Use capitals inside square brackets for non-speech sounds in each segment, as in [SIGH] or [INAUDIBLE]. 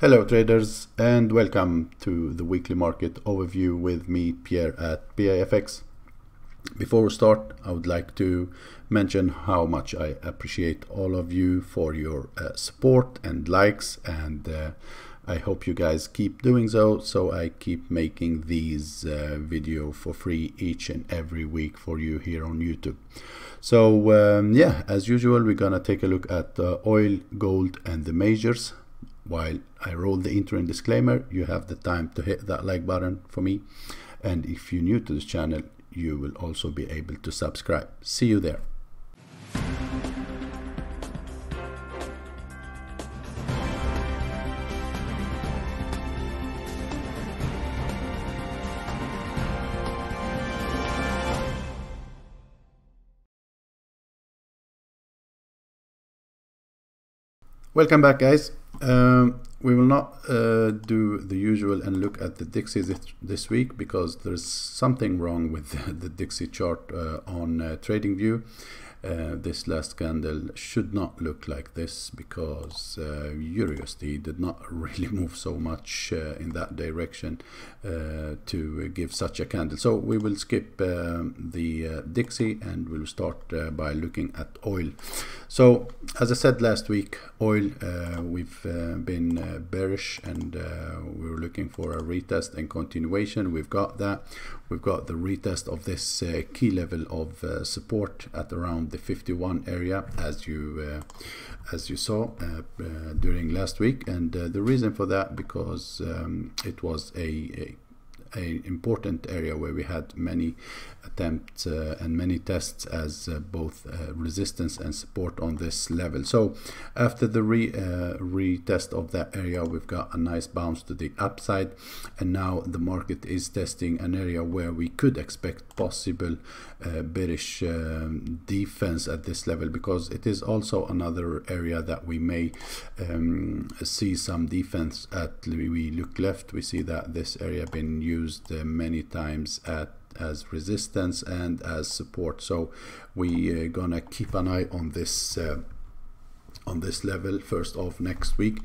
Hello traders and welcome to the weekly market overview with me Pierre at PA-FX. Before we start I would like to mention how much I appreciate all of you for your uh, support and likes and uh, I hope you guys keep doing so so I keep making these uh, video for free each and every week for you here on YouTube. So um, yeah as usual we're gonna take a look at oil, gold and the majors while I roll the intro and disclaimer, you have the time to hit that like button for me. And if you're new to this channel, you will also be able to subscribe. See you there. Welcome back guys. Um, we will not uh, do the usual and look at the Dixie this, this week because there's something wrong with the, [LAUGHS] the Dixie chart uh, on uh, TradingView. Uh, this last candle should not look like this because uh, did not [LAUGHS] really move so much uh, in that direction uh, to give such a candle. So we will skip uh, the Dixie and we'll start by looking at oil. So as I said last week, oil we've been bearish and we were looking for a retest and continuation. We've got that. We've got the retest of this key level of support at around the 51 area as you uh, as you saw uh, uh, during last week. And the reason for that because um, it was a, a a important area where we had many attempts uh, and many tests as uh, both uh, resistance and support on this level. So after the re retest of that area, we've got a nice bounce to the upside, and now the market is testing an area where we could expect possible bearish um, defense at this level because it is also another area that we may um, see some defense at. We look left, we see that this area been used used uh, many times at as resistance and as support. So we are gonna keep an eye on this uh, on this level first of next week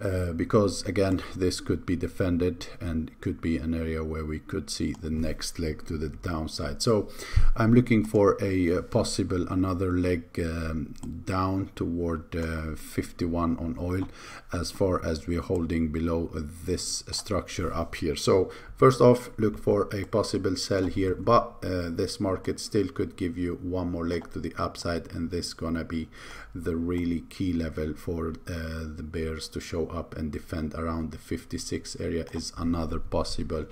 uh, because again this could be defended and could be an area where we could see the next leg to the downside. So I'm looking for a uh, possible another leg um, down toward uh, 51 on oil as far as we're holding below this structure up here. So first off look for a possible sell here but uh, this market still could give you one more leg to the upside and this gonna be the really key level for uh, the bears to show up and defend around the 56 area is another possible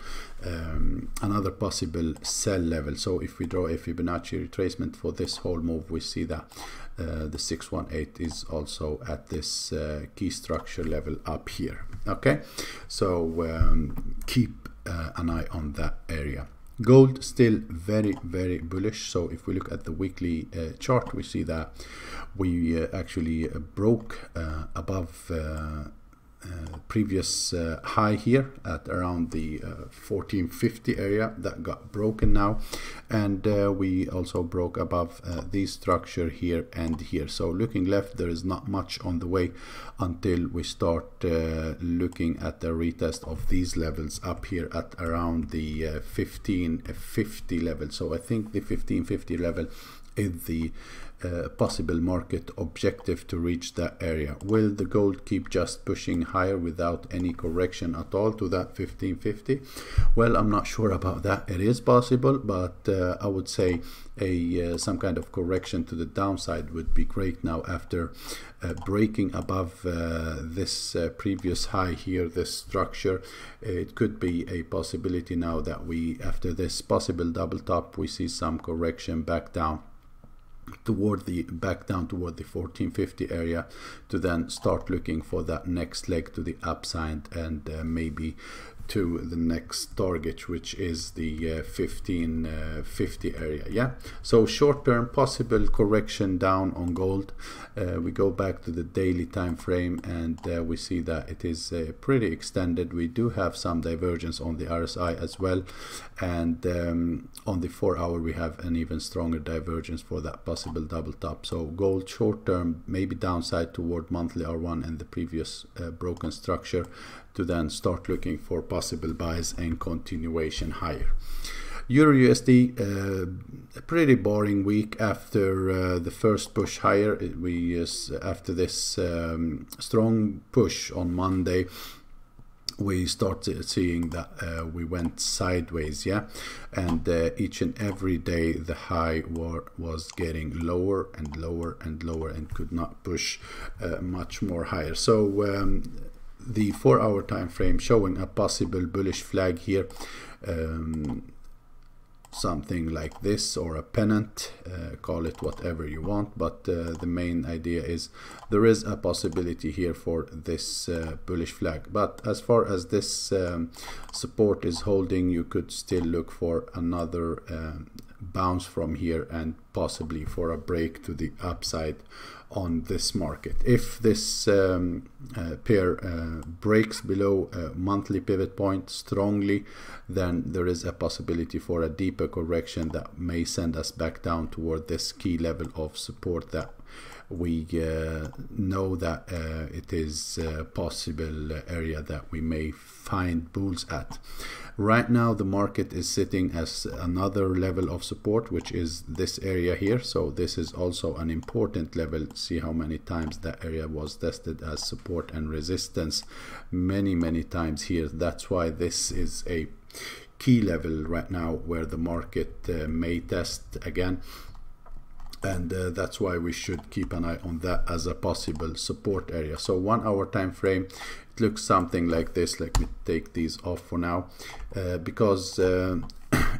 um, another possible sell level. So if we draw a Fibonacci retracement for this whole move we see that uh, the 618 is also at this uh, key structure level up here. Okay? So um, keep uh, an eye on that area gold still very very bullish. So if we look at the weekly uh, chart we see that we uh, actually uh, broke uh, above uh, Uh, previous uh, high here at around the 1450 uh, area that got broken now. And uh, we also broke above uh, this structure here and here. So looking left there is not much on the way until we start looking at the retest of these levels up here at around the 1550 level. So I think the 1550 level is the possible market objective to reach that area. Will the gold keep just pushing higher without any correction at all to that 1550? Well, I'm not sure about that. It is possible, but uh, I would say a uh, some kind of correction to the downside would be great now after uh, breaking above uh, this uh, previous high here, this structure. It could be a possibility now that we, after this possible double top, we see some correction back down toward the back down toward the 1450 area to then start looking for that next leg to the upside and uh, maybe to the next target which is the uh, 1550 uh, area yeah? So short term possible correction down on gold. Uh, we go back to the daily time frame and uh, we see that it is uh, pretty extended. We do have some divergence on the RSI as well and um, on the four hour we have an even stronger divergence for that possible double top so gold short term maybe downside toward monthly R1 and the previous broken structure to then start looking for possible buys and continuation higher. Euro USD, uh, a pretty boring week after uh, the first push higher. We uh, after this um, strong push on Monday, we started seeing that uh, we went sideways, yeah, and uh, each and every day the high war was getting lower and lower and lower and could not push uh, much more higher. So. Um, the four hour time frame showing a possible bullish flag here um, something like this or a pennant uh, call it whatever you want but uh, the main idea is there is a possibility here for this uh, bullish flag. But as far as this um, support is holding you could still look for another um, bounce from here and possibly for a break to the upside on this market. If this um, uh, pair uh, breaks below a monthly pivot point strongly, then there is a possibility for a deeper correction that may send us back down toward this key level of support that we uh, know that uh, it is a possible area that we may find bulls at. Right now the market is sitting as another level of support which is this area here. So this is also an important level. See how many times that area was tested as support and resistance. Many many times here. That's why this is a key level right now where the market uh, may test again and uh, that's why we should keep an eye on that as a possible support area. So one hour time frame it looks something like this. Let me take these off for now uh, because uh,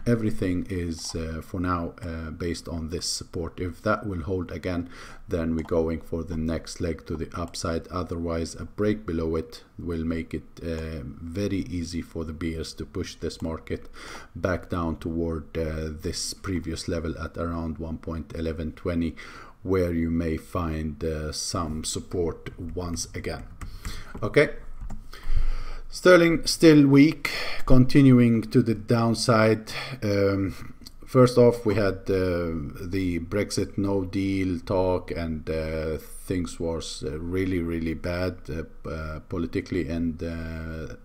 everything is uh, for now uh, based on this support. If that will hold again then we're going for the next leg to the upside. Otherwise a break below it will make it uh, very easy for the bears to push this market back down toward uh, this previous level at around 1.1120 where you may find uh, some support once again. Okay Sterling still weak, continuing to the downside. Um, first off, we had uh, the Brexit no deal talk, and uh, things was uh, really, really bad uh, uh, politically and uh,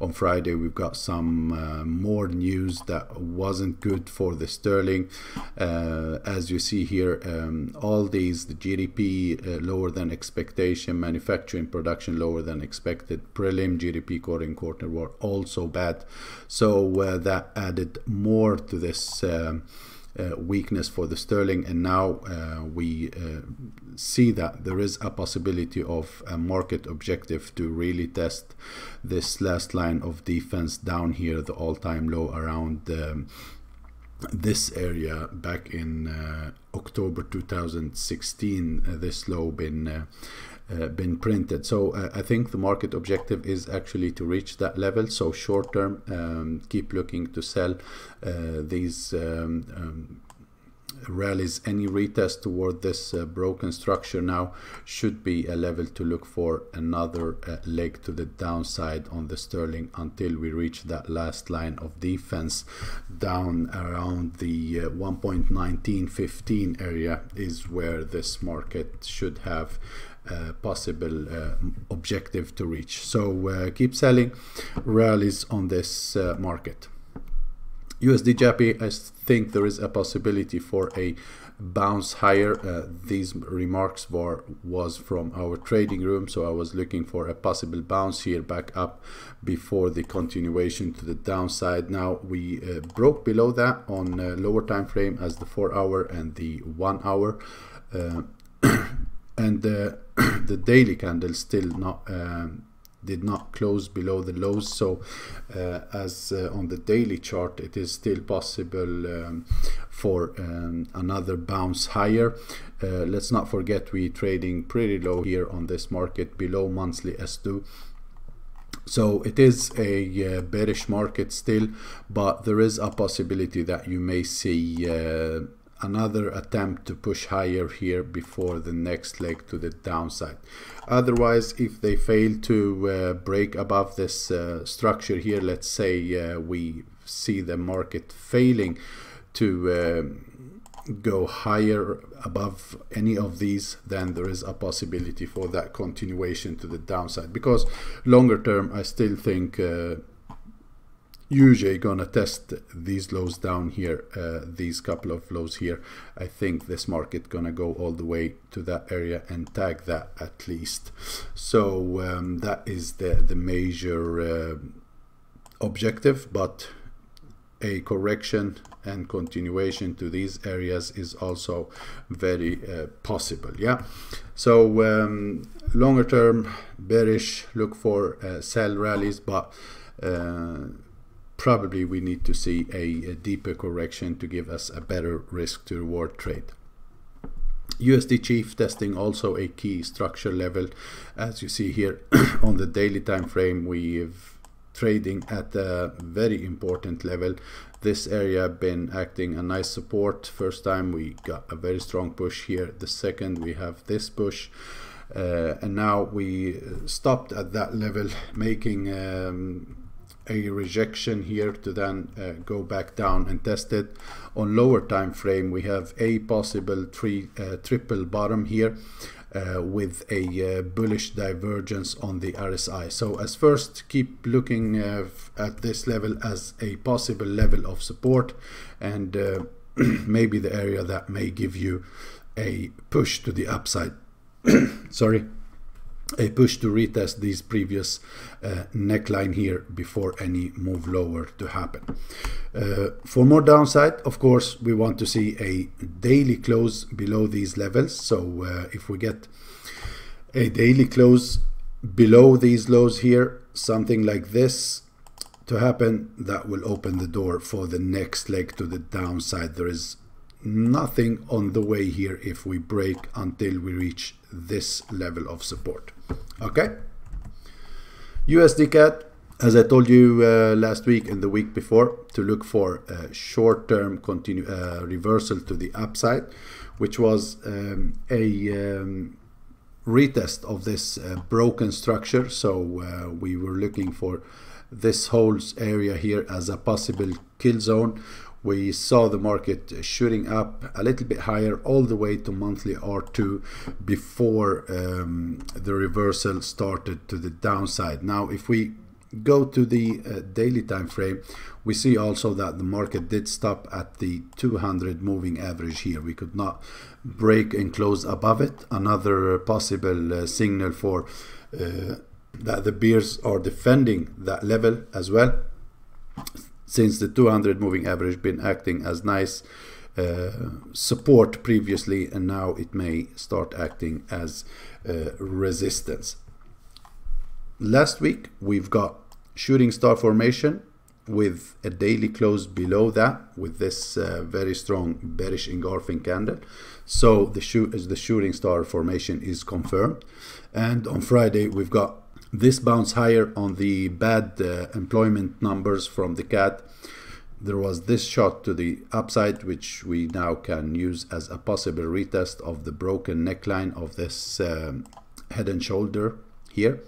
on Friday we've got some uh, more news that wasn't good for the sterling. Uh, as you see here, um, all these the GDP uh, lower than expectation, manufacturing production lower than expected, prelim GDP quarter in quarter were also bad. So uh, that added more to this. Uh, weakness for the sterling and now uh, we uh, see that there is a possibility of a market objective to really test this last line of defense down here the all-time low around um, this area back in uh, October 2016 uh, this low been uh, uh, been printed. So uh, I think the market objective is actually to reach that level. So short term, um, keep looking to sell uh, these um, um, rallies. Any retest toward this uh, broken structure now should be a level to look for another uh, leg to the downside on the sterling until we reach that last line of defense down around the uh, 1.1915 area is where this market should have uh, possible uh, objective to reach. So uh, keep selling rallies on this uh, market. USD JPY, I think there is a possibility for a bounce higher. Uh, these remarks were was from our trading room, so I was looking for a possible bounce here back up before the continuation to the downside. Now we broke below that on lower time frame as the four hour and the one hour. And uh, [CLEARS THROAT] the daily candle still not um, did not close below the lows. So uh, as uh, on the daily chart it is still possible um, for um, another bounce higher. Uh, let's not forget we trading pretty low here on this market below monthly S2 so it is a uh, bearish market still, but there is a possibility that you may see uh, another attempt to push higher here before the next leg to the downside. Otherwise, if they fail to uh, break above this uh, structure here, let's say uh, we see the market failing to um, go higher above any of these then there is a possibility for that continuation to the downside because longer term I still think uh, usually gonna test these lows down here uh, these couple of lows here. I think this market gonna go all the way to that area and tag that at least. So um, that is the the major uh, objective but a correction and continuation to these areas is also very uh, possible yeah? So um, longer term bearish look for uh, sell rallies but uh, probably we need to see a, a, deeper correction to give us a better risk to reward trade. USD chief testing also a key structure level. As you see here [COUGHS] on the daily time frame we've trading at a very important level. This area been acting a nice support. First time we got a very strong push here. The second we have this push. Uh, and now we stopped at that level making um, a rejection here to then uh, go back down and test it on lower time frame we have a possible three uh, triple bottom here uh, with a uh, bullish divergence on the RSI. So as first keep looking uh, at this level as a possible level of support and uh, [CLEARS THROAT] maybe the area that may give you a push to the upside. [COUGHS] Sorry a push to retest these previous uh, neckline here before any move lower to happen. Uh, for more downside, of course, we want to see a daily close below these levels. So uh, if we get a daily close below these lows here, something like this to happen, that will open the door for the next leg to the downside. There is nothing on the way here if we break until we reach this level of support. Okay? USD CAD as I told you uh, last week and the week before to look for a short-term continue uh, reversal to the upside which was um, a um, retest of this uh, broken structure. So uh, we were looking for this whole area here as a possible kill zone we saw the market shooting up a little bit higher all the way to monthly R2 before um, the reversal started to the downside. Now if we go to the uh, daily time frame we see also that the market did stop at the 200 moving average here. We could not break and close above it. Another possible uh, signal for uh, that the bears are defending that level as well since the 200 moving average been acting as nice uh, support previously and now it may start acting as uh, resistance. Last week we've got shooting star formation with a daily close below that with this uh, very strong bearish engulfing candle so the shoot the shooting star formation is confirmed and on Friday we've got this bounced higher on the bad uh, employment numbers from the CAD. There was this shot to the upside, which we now can use as a possible retest of the broken neckline of this um, head and shoulder here.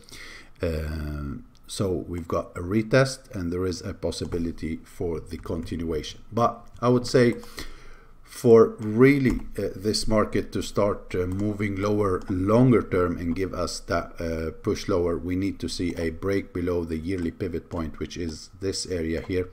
Uh, so we've got a retest and there is a possibility for the continuation. But I would say for really uh, this market to start uh, moving lower longer term and give us that uh, push lower we need to see a break below the yearly pivot point which is this area here.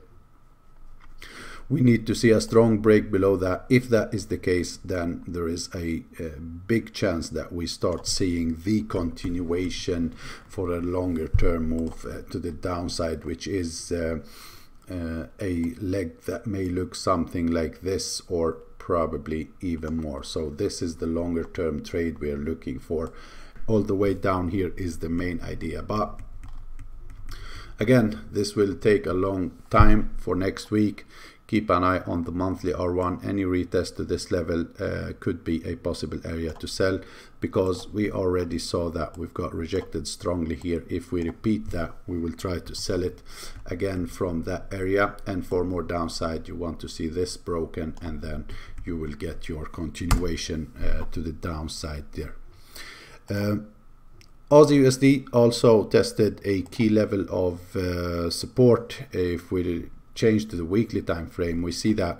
We need to see a strong break below that. If that is the case then there is a, a big chance that we start seeing the continuation for a longer term move uh, to the downside which is uh, uh, a leg that may look something like this or probably even more. So this is the longer term trade we are looking for. All the way down here is the main idea. But again this will take a long time for next week keep an eye on the monthly R1 any retest to this level uh, could be a possible area to sell because we already saw that we've got rejected strongly here. If we repeat that we will try to sell it again from that area. And for more downside you want to see this broken and then you will get your continuation uh, to the downside there. Uh, Aussie USD also tested a key level of uh, support. If we change to the weekly time frame, we see that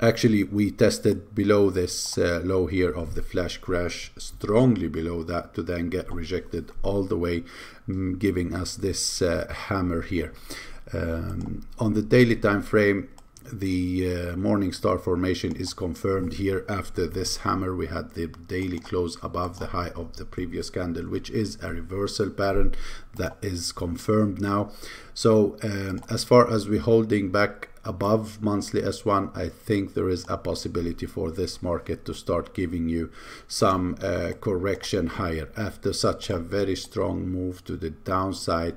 actually we tested below this uh, low here of the flash crash strongly below that to then get rejected all the way mm, giving us this uh, hammer here. Um, on the daily time frame the uh, morning star formation is confirmed here after this hammer. We had the daily close above the high of the previous candle which is a reversal pattern that is confirmed now. So um, as far as we're holding back above monthly S1, I think there is a possibility for this market to start giving you some uh, correction higher. After such a very strong move to the downside,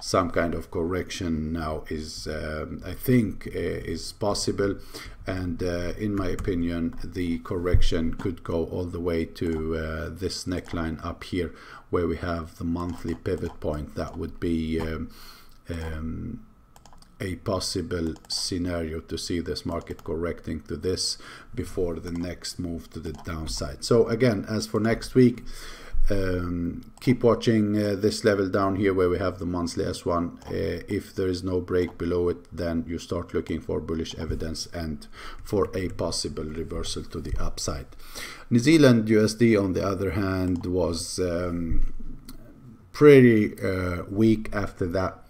some kind of correction now is, um, I think, uh, is possible. And uh, in my opinion, the correction could go all the way to uh, this neckline up here, where we have the monthly pivot point. That would be um, um, a possible scenario to see this market correcting to this before the next move to the downside. So again, as for next week, um, keep watching uh, this level down here where we have the monthly S1. Uh, if there is no break below it, then you start looking for bullish evidence and for a possible reversal to the upside. New Zealand USD, on the other hand, was um, pretty uh, weak after that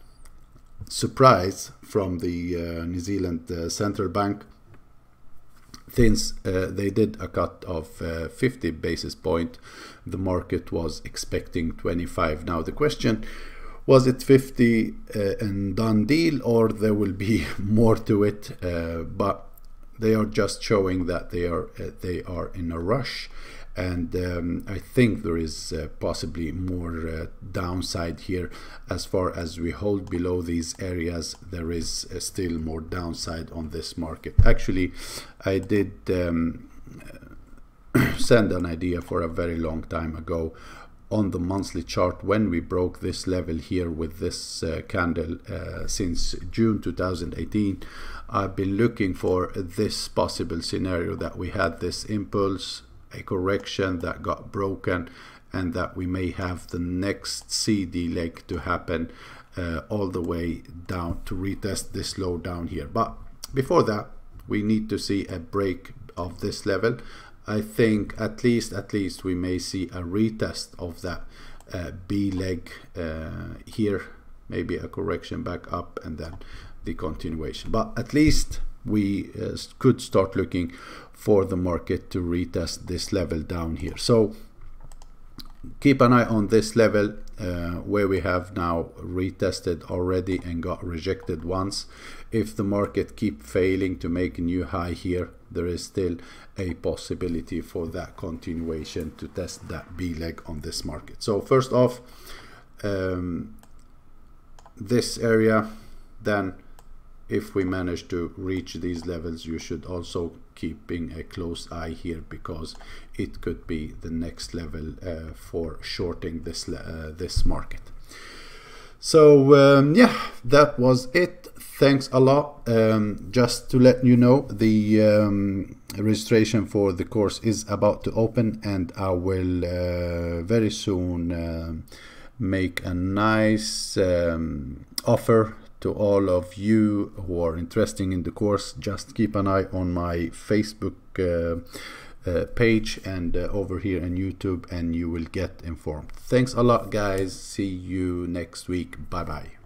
surprise from the uh, New Zealand uh, central bank since uh, they did a cut of uh, 50 basis point. The market was expecting 25 now the question was it 50 uh, and done deal or there will be [LAUGHS] more to it? Uh, but they are just showing that they are they are in a rush and um, I think there is uh, possibly more uh, downside here. As far as we hold below these areas there is uh, still more downside on this market. Actually I did um, [COUGHS] send an idea for a very long time ago on the monthly chart when we broke this level here with this uh, candle uh, since June 2018 I've been looking for this possible scenario that we had this impulse a correction that got broken and that we may have the next CD leg to happen uh, all the way down to retest this low down here. But before that, we need to see a break of this level. I think at least at least we may see a retest of that uh, B leg uh, here, maybe a correction back up and then the continuation. But at least we uh, could start looking for the market to retest this level down here. So keep an eye on this level uh, where we have now retested already and got rejected once. If the market keep failing to make a new high here, there is still a possibility for that continuation to test that B leg on this market. So first off, um, this area, then if we manage to reach these levels you should also keeping a close eye here because it could be the next level uh, for shorting this uh, this market. So um, yeah that was it. Thanks a lot. Um, just to let you know the um, registration for the course is about to open and I will uh, very soon um, make a nice um, offer to all of you who are interested in the course just keep an eye on my facebook uh, uh, page and uh, over here on youtube and you will get informed. Thanks a lot guys. See you next week. Bye bye